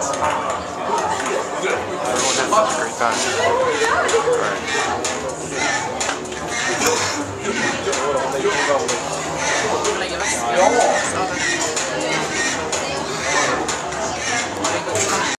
Everyone has a great time.